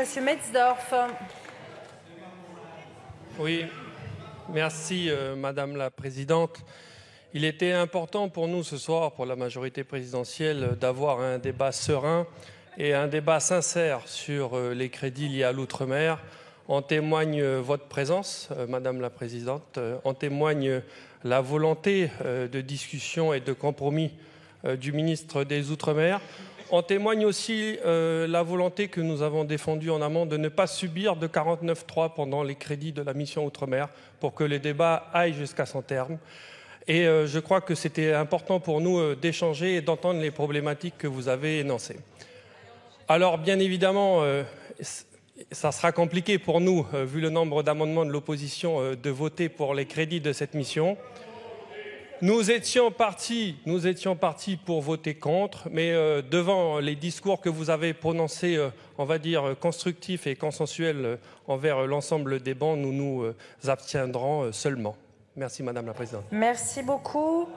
Monsieur Metzdorf. Oui, merci euh, Madame la Présidente. Il était important pour nous ce soir, pour la majorité présidentielle, d'avoir un débat serein et un débat sincère sur euh, les crédits liés à l'outre-mer. En témoigne euh, votre présence, Madame la Présidente, en témoigne la volonté de discussion et de compromis du ministre des Outre-mer. En témoigne aussi euh, la volonté que nous avons défendue en amont de ne pas subir de 49.3 pendant les crédits de la mission Outre-mer pour que les débats aillent jusqu'à son terme. Et euh, je crois que c'était important pour nous euh, d'échanger et d'entendre les problématiques que vous avez énoncées. Alors, bien évidemment, ça sera compliqué pour nous, vu le nombre d'amendements de l'opposition, de voter pour les crédits de cette mission. Nous étions partis, pour voter contre, mais euh, devant les discours que vous avez prononcés, euh, on va dire constructifs et consensuels euh, envers l'ensemble des bancs, nous nous abstiendrons seulement. Merci Madame la Présidente. Merci beaucoup.